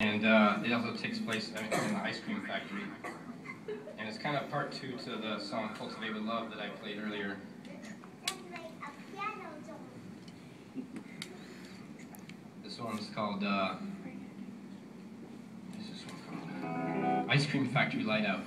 And uh, it also takes place in the ice cream factory. And it's kind of part two to the song Cultivate with Love that I played earlier. This one's called, uh, this one called? Ice Cream Factory Lightout.